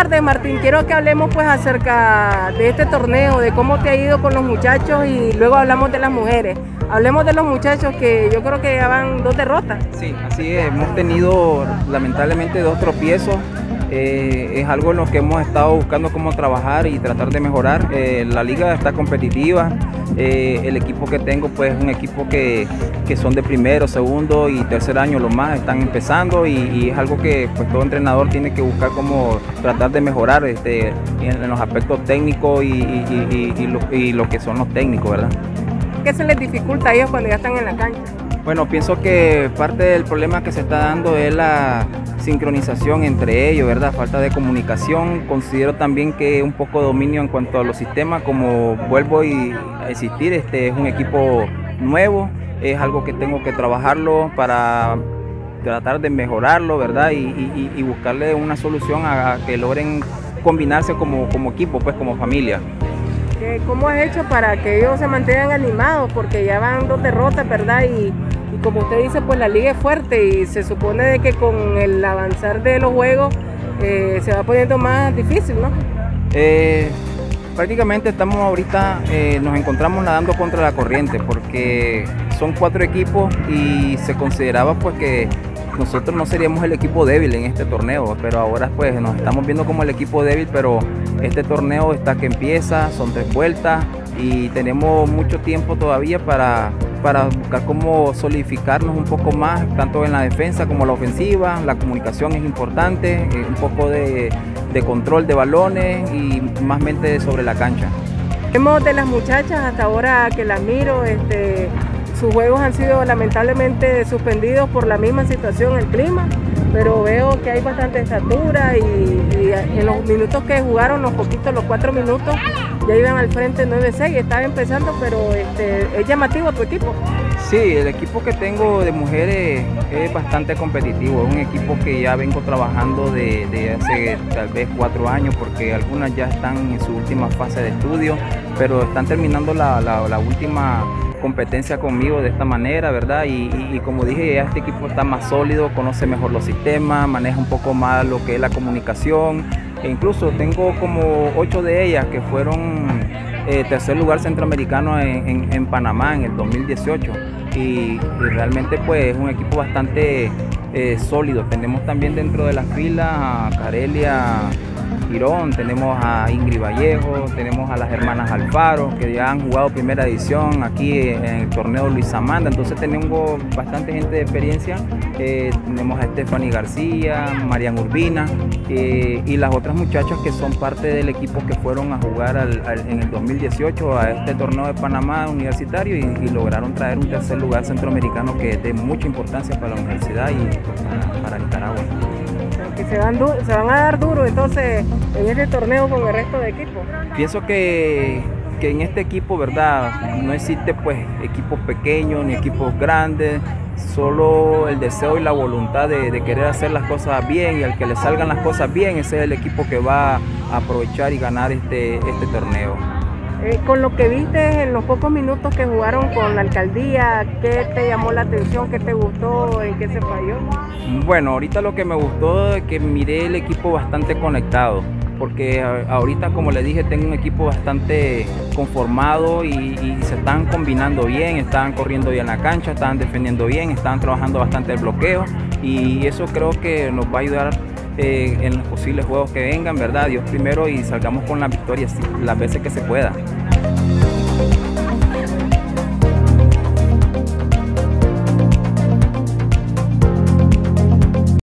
tardes Martín, quiero que hablemos pues acerca de este torneo, de cómo te ha ido con los muchachos y luego hablamos de las mujeres. Hablemos de los muchachos que yo creo que ya van dos derrotas. Sí, así hemos tenido lamentablemente dos tropiezos. Eh, es algo en lo que hemos estado buscando cómo trabajar y tratar de mejorar. Eh, la liga está competitiva, eh, el equipo que tengo pues es un equipo que, son de primero, segundo y tercer año lo más, están empezando y, es algo que pues todo entrenador tiene que buscar cómo tratar de mejorar este, en, los aspectos técnicos y, lo, que son los técnicos, ¿verdad? ¿Qué se les dificulta a ellos cuando ya están en la cancha? Bueno, pienso que parte del problema que se está dando es la sincronización entre ellos, ¿verdad? Falta de comunicación. Considero también que un poco de dominio en cuanto a los sistemas, como vuelvo a existir, este es un equipo nuevo, es algo que tengo que trabajarlo para tratar de mejorarlo, ¿verdad? Y, buscarle una solución a, que logren combinarse como, como equipo, pues como familia. ¿Cómo has hecho para que ellos se mantengan animados? Porque ya van dos derrotas, ¿verdad? Y, como usted dice, pues la liga es fuerte y se supone de que con el avanzar de los juegos eh, se va poniendo más difícil, ¿no? Eh, prácticamente estamos ahorita, eh, nos encontramos nadando contra la corriente porque son cuatro equipos y se consideraba pues que nosotros no seríamos el equipo débil en este torneo, pero ahora pues nos estamos viendo como el equipo débil, pero este torneo está que empieza, son tres vueltas y tenemos mucho tiempo todavía para, para buscar cómo solidificarnos un poco más, tanto en la defensa como en la ofensiva. La comunicación es importante, eh, un poco de, control de balones y más mente sobre la cancha. Vemos de las muchachas hasta ahora que las miro, este, sus juegos han sido lamentablemente suspendidos por la misma situación, el clima, pero veo que hay bastante estatura y, en los minutos que jugaron, los poquitos, los cuatro minutos, ya iban al frente 9-6, estaba empezando, pero este, es llamativo tu equipo. Sí, el equipo que tengo de mujeres es bastante competitivo, es un equipo que ya vengo trabajando de, hace tal vez cuatro años, porque algunas ya están en su última fase de estudio, pero están terminando la, la última competencia conmigo de esta manera, ¿verdad? Y, como dije, este equipo está más sólido, conoce mejor los sistemas, maneja un poco más lo que es la comunicación. E incluso tengo como ocho de ellas que fueron eh, tercer lugar centroamericano en, Panamá en el 2018. Y, realmente pues es un equipo bastante eh, sólido. Tenemos también dentro de las filas a Carelia Girón, tenemos a Ingrid Vallejo, tenemos a las hermanas Alfaro, que ya han jugado primera edición aquí en el torneo Luis Amanda, entonces tenemos bastante gente de experiencia, eh, tenemos a Stephanie García, Marian Urbina eh, y las otras muchachas que son parte del equipo que fueron a jugar en el 2018 a este torneo de Panamá universitario y, lograron traer un tercer lugar centroamericano que es de mucha importancia para la universidad y para Nicaragua se van, se van a dar duro entonces en este torneo con el resto de equipos. Pienso que, en este equipo, ¿verdad? No existe pues equipos pequeños ni equipos grandes, solo el deseo y la voluntad de, querer hacer las cosas bien y al que le salgan las cosas bien, ese es el equipo que va a aprovechar y ganar este, este torneo. Eh, con lo que viste en los pocos minutos que jugaron con la alcaldía, ¿qué te llamó la atención? ¿Qué te gustó? ¿En qué se falló? Bueno, ahorita lo que me gustó es que miré el equipo bastante conectado, porque ahorita, como le dije, tengo un equipo bastante conformado y, se están combinando bien, están corriendo bien la cancha, están defendiendo bien, están trabajando bastante el bloqueo y eso creo que nos va a ayudar eh, en los posibles juegos que vengan, ¿verdad? Dios primero y salgamos con la victoria las veces que se pueda.